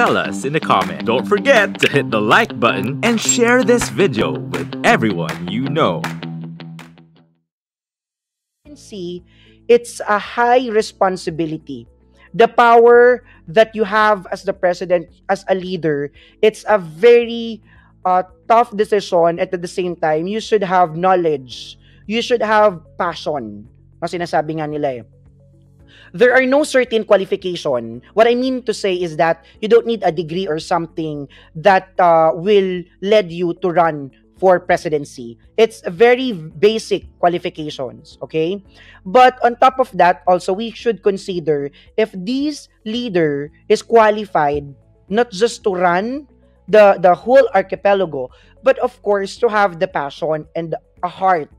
Tell us in the comment. Don't forget to hit the like button and share this video with everyone you know. You can see, it's a high responsibility. The power that you have as the president, as a leader, it's a very uh, tough decision at the same time, you should have knowledge. You should have passion. Ang sinasabi nga nila eh. There are no certain qualification. What I mean to say is that you don't need a degree or something that uh, will lead you to run for presidency. It's very basic qualifications, okay? But on top of that, also we should consider if this leader is qualified not just to run the the whole archipelago, but of course to have the passion and a heart.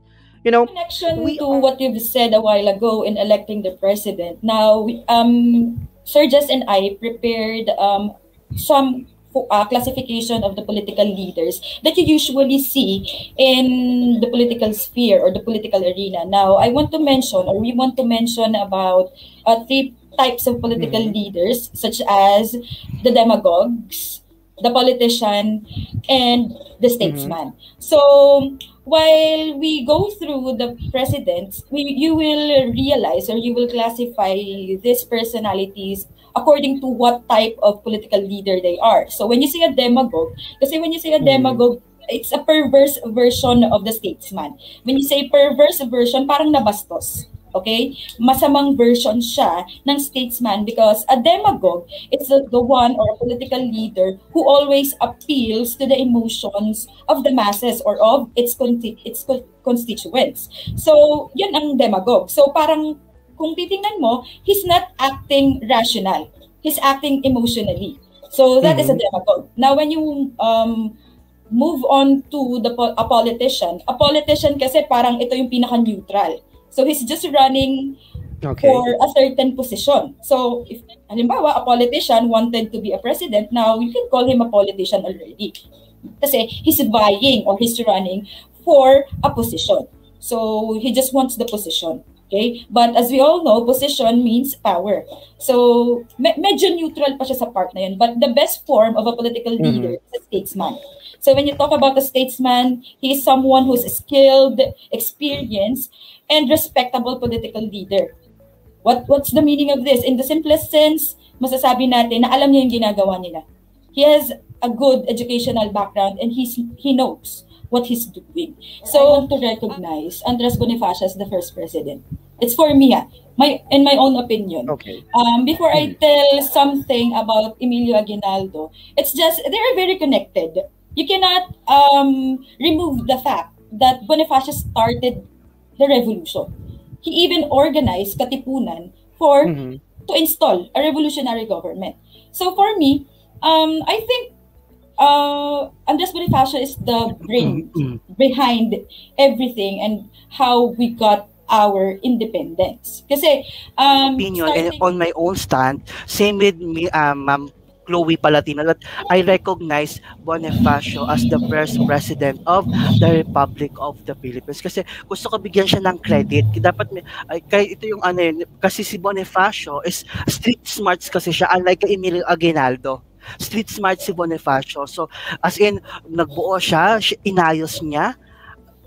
You know, connection we, to what you've said a while ago in electing the president. Now, um, Sir Jess and I prepared um, some uh, classification of the political leaders that you usually see in the political sphere or the political arena. Now, I want to mention, or we want to mention about uh, three types of political mm-hmm. leaders, such as the demagogues, the politician, and the mm-hmm. statesman. Mm-hmm. So while we go through the presidents, we, you will realize or you will classify these personalities according to what type of political leader they are. So when you say a demagogue, kasi when you say a mm-hmm. demagogue, it's a perverse version of the statesman. When you say perverse version, parang nabastos. Okay? Masamang version siya ng statesman because a demagogue is the, the one or a political leader who always appeals to the emotions of the masses or of its its constituents. So, yun ang demagogue. So, parang kung titingnan mo, he's not acting rational. He's acting emotionally. So, that mm-hmm. is a mm-hmm. demagogue. Now, when you um, move on to the a politician, a politician kasi parang ito yung pinaka-neutral So he's just running okay. for a certain position. So if halimbawa a politician wanted to be a president, now you can call him a politician already. Kasi he's vying or he's running for a position. So he just wants the position. Okay? But as we all know, position means power. So me- medyo neutral pa siya sa part na yun. But the best form of a political mm-hmm. leader mm-hmm. is a statesman. So when you talk about a statesman, he is someone who's skilled, experienced, and respectable political leader. What what's the meaning of this? In the simplest sense, masasabi natin na alam niya yung ginagawa nila. He has a good educational background and he's he knows what he's doing. So I want to recognize Andres Bonifacio as the first president. It's for me, ah, my in my own opinion. Okay. Um, before I tell something about Emilio Aguinaldo, it's just they're very connected you cannot um, remove the fact that Bonifacio started the revolution. He even organized Katipunan for mm-hmm. to install a revolutionary government. So for me, um, I think uh, Andres Bonifacio is the brain mm-hmm. behind everything and how we got our independence. Kasi um, opinion starting... and on my own stand, same with me, um, Ma'am Chloe Palatino that I recognize Bonifacio as the first president of the Republic of the Philippines. Kasi gusto ko bigyan siya ng credit. Dapat may, ay, kaya ito yung ano yun, kasi si Bonifacio is street smarts kasi siya unlike kay Emilio Aguinaldo. Street smart si Bonifacio. So as in nagbuo siya inayos niya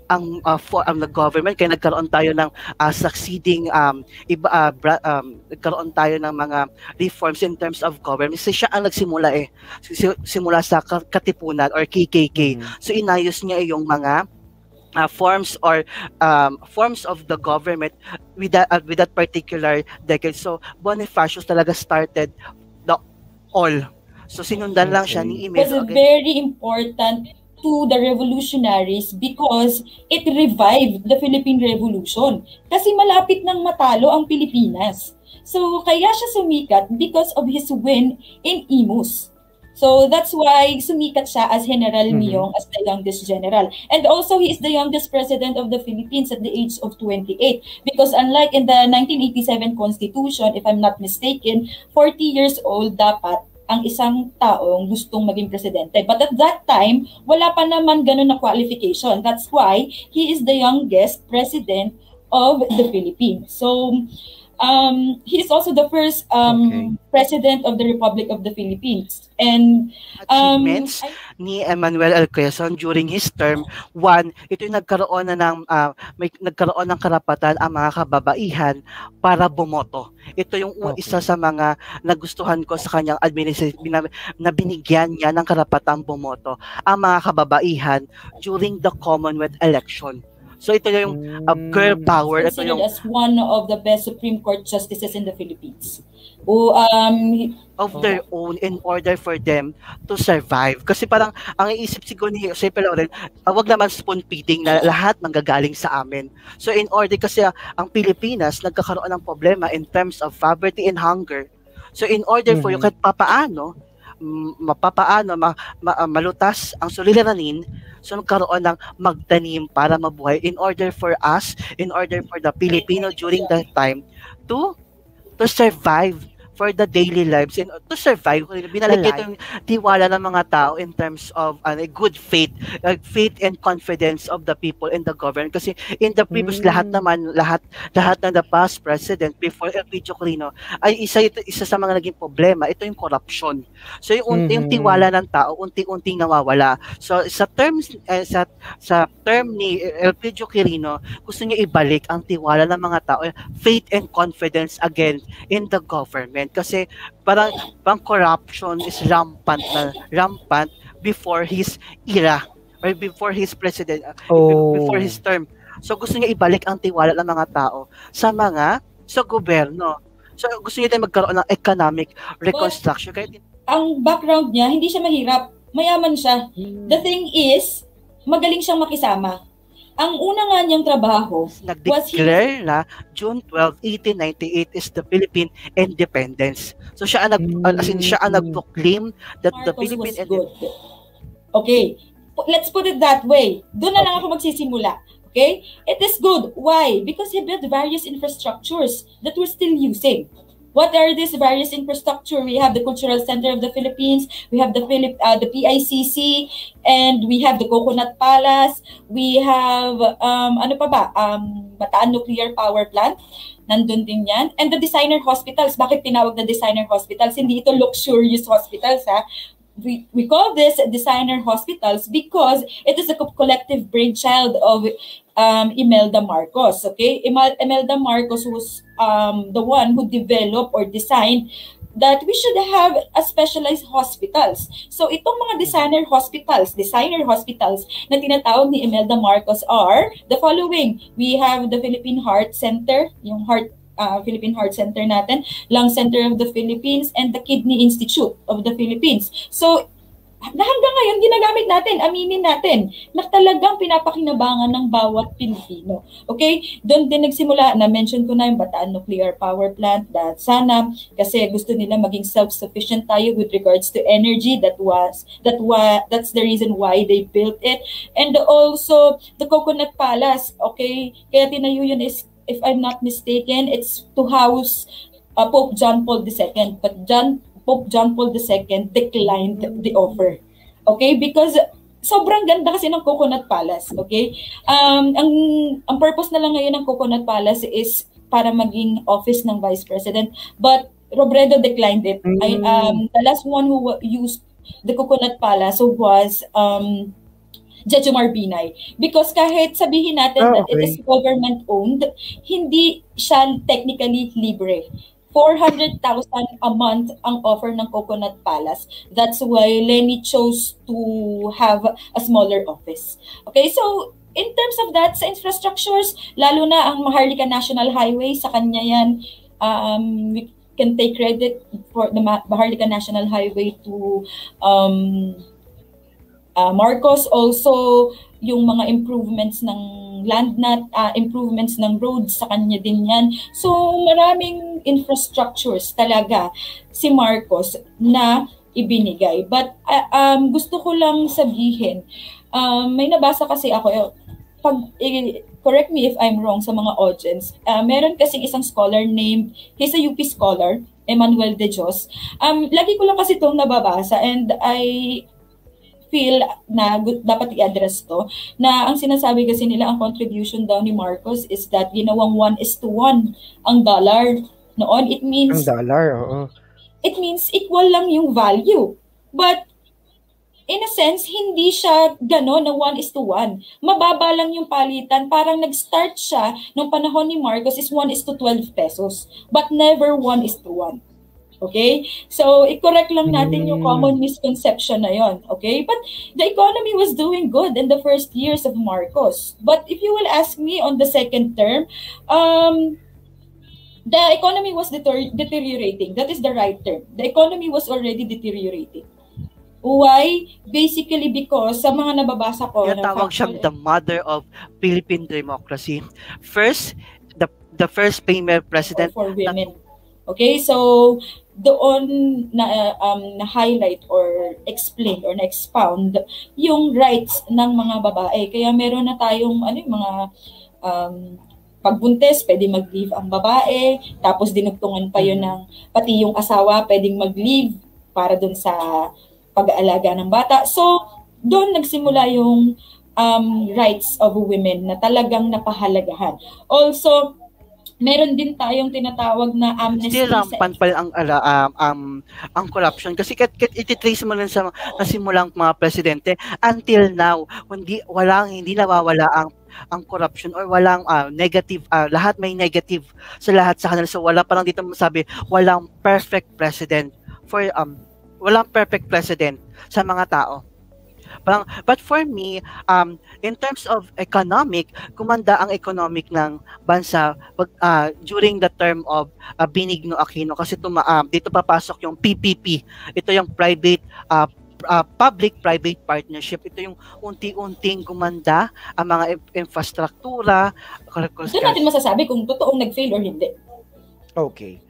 ang uh, for ang um, government kaya nagkaroon tayo ng uh, succeeding um iba uh, bra, um, nagkaroon tayo ng mga reforms in terms of government. Kasi siya ang nagsimula eh. Simula sa katipunan or KKK mm-hmm. so inayos niya yung mga uh, forms or um, forms of the government with that uh, with that particular decade. So Bonifacio talaga started the all. So sinundan lang siya ni Emilio. It was very important to the revolutionaries because it revived the Philippine Revolution. Kasi malapit nang matalo ang Pilipinas. So, kaya siya sumikat because of his win in Imus. So, that's why sumikat siya as General mm-hmm. Miyong as the youngest general. And also, he is the youngest president of the Philippines at the age of 28. Because unlike in the 1987 Constitution, if I'm not mistaken, 40 years old dapat ang isang taong gustong maging presidente. But at that time, wala pa naman ganun na qualification. That's why he is the youngest president of the Philippines. So, um, he is also the first um, Okay. president of the Republic of the Philippines. And um, Achievements I- ni Emmanuel L. Quezon during his term, one, ito yung nagkaroon na ng, ah, may nagkaroon ng karapatan ang mga kababaihan para bumoto. Ito yung Okay. isa sa mga nagustuhan ko sa kanyang administration na, na binigyan niya ng karapatang bumoto ang mga kababaihan during the Commonwealth election. So ito yung uh, girl Mm. power, ito yung as one of the best Supreme Court justices in the Philippines. Who, um, of their own in order for them to survive. Kasi parang ang iisip siguro ni Jose Loren, uh, wag naman spoon feeding na lahat manggagaling sa amin. So in order kasi ah, ang Pilipinas nagkakaroon ng problema in terms of poverty and hunger. So in order for you Mhm. kahit papaano mapapaano ma, ma- ah, malutas ang suliranin so nagkaroon ng magtanim para mabuhay. In order for us in order for the Filipino during that time to to survive for the daily lives and to survive. Binalik The ito yung tiwala ng mga tao in terms of ano, good faith uh, faith and confidence of the people in the government. Kasi in the previous Mm. lahat naman lahat lahat ng the past president before Elpidio Corino ay isa ito isa sa mga naging problema ito yung corruption. So yung, unti yung tiwala ng tao unti-unting nawawala. So sa terms eh, sa sa term ni Elpidio Quirino gusto niya ibalik ang tiwala ng mga tao faith and confidence again in the government kasi parang pang corruption is rampant na rampant before his era or before his president uh, Oh. before his term so gusto niya ibalik ang tiwala ng mga tao sa mga sa gobyerno so gusto niya din magkaroon ng economic reconstruction kaya ang background niya, hindi siya mahirap. Mayaman siya. Mm. The thing is, magaling siyang makisama. Ang una nga niyang trabaho, nag-declare na June 12, 1898 is the Philippine independence. So siya ang nag, Mm. as in, siya ang nag-proclaim that the Marcos Philippine was good. Okay, let's put it that way. Doon na lang ako magsisimula. Okay? It is good. Why? Because he built various infrastructures that we're still using. What are these various infrastructure? We have the Cultural Center of the Philippines, we have the Philip, uh, the PICC, and we have the Coconut Palace. We have um, ano pa ba? Um, Bataan Nuclear Power Plant. Nandun din yan. And the designer hospitals. Bakit tinawag na designer hospitals? Hindi ito luxurious hospitals, ha? we, we call this designer hospitals because it is a co- collective brainchild of um, Imelda Marcos. Okay, Imel- Imelda Marcos was um, the one who developed or designed that we should have a specialized hospitals. So itong mga designer hospitals, designer hospitals na tinatawag ni Imelda Marcos are the following. We have the Philippine Heart Center, yung heart uh, Philippine Heart Center natin, Lung Center of the Philippines, and the Kidney Institute of the Philippines. So, na hanggang ngayon, ginagamit natin, aminin natin, na talagang pinapakinabangan ng bawat Pilipino. Okay? Doon din nagsimula, na-mention ko na yung Bataan Nuclear Power Plant, that sana, kasi gusto nila maging self-sufficient tayo with regards to energy, that was, that wa, that's the reason why they built it. And also, the Coconut Palace, okay? Kaya tinayo yun is if I'm not mistaken, it's to house uh, Pope John Paul II. But John Pope John Paul II declined the offer. Okay? Because sobrang ganda kasi ng Coconut Palace. Okay? Um, ang, ang purpose na lang ngayon ng Coconut Palace is para maging office ng Vice President. But Robredo declined it. I, um, the last one who used the Coconut Palace was um, Jejomar Binay. Because kahit sabihin natin Ah, that it okay. is government-owned, hindi siya technically libre. 400,000 a month ang offer ng Coconut Palace. That's why Lenny chose to have a smaller office. Okay, so in terms of that, sa infrastructures, lalo na ang Maharlika National Highway, sa kanya yan, um, we can take credit for the Ma- Maharlika National Highway to um, uh, Marcos. Also, yung mga improvements ng land nat, uh, improvements ng roads sa kanya din yan. So, maraming infrastructures talaga si Marcos na ibinigay. But uh, um, gusto ko lang sabihin, um, may nabasa kasi ako, pag, eh, correct me if I'm wrong sa mga audience, uh, meron kasing isang scholar named, he's a UP scholar, Emmanuel De Dios. Um, lagi ko lang kasi itong nababasa and I feel na dapat i-address to na ang sinasabi kasi nila ang contribution daw ni Marcos is that ginawang 1 is to 1 ang dollar noon it means Ang dollar, oo. it means equal lang yung value but in a sense, hindi siya gano'n na 1 is to 1. Mababa lang yung palitan. Parang nag-start siya nung panahon ni Marcos is 1 is to 12 pesos. But never 1 is to 1. Okay? So, i-correct lang natin yung Mm. common misconception na yon. Okay? But the economy was doing good in the first years of Marcos. But if you will ask me on the second term, um, the economy was deter- deteriorating. That is the right term. The economy was already deteriorating. Why? Basically because sa mga nababasa ko na tawag siyang the mother of Philippine democracy. First, the the first female president for women. Okay, so doon na um, na highlight or explain or na expound yung rights ng mga babae. Kaya meron na tayong ano yung mga um, pagbuntis, pwede mag-leave ang babae, tapos dinugtungan pa yun ng pati yung asawa pwedeng mag-leave para dun sa pag-aalaga ng bata. So, doon nagsimula yung um, rights of women na talagang napahalagahan. Also, meron din tayong tinatawag na amnesty still sa rampant pa ang ala- um, um, ang corruption. Kasi kat, kat ititrace mo lang sa nasimulang mga presidente until now hindi walang hindi nawawala ang ang corruption or walang uh, negative uh, lahat may negative sa lahat sa kanila. So wala pa lang dito masabi walang perfect president for um walang perfect president sa mga tao Parang, but for me, um, in terms of economic, kumanda ang economic ng bansa pag, uh, during the term of uh, Benigno Aquino kasi tuma, um, dito papasok yung PPP. Ito yung private uh, uh, public-private partnership. Ito yung unti-unting kumanda ang mga infrastruktura. Doon natin masasabi kung totoong nag-fail or hindi. Okay.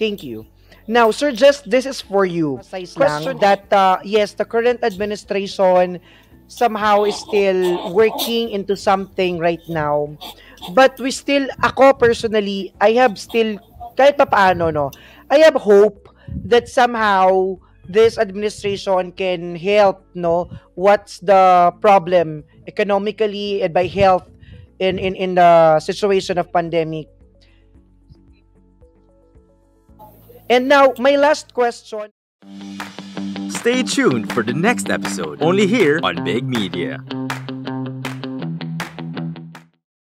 Thank you. Now, sir, just this is for you. Question that uh, yes, the current administration somehow is still working into something right now. But we still, ako personally, I have still, kahit pa paano, no, I have hope that somehow this administration can help, no, what's the problem economically and by health in, in, in the situation of pandemic. And now, my last question. Stay tuned for the next episode, only here on Big Media.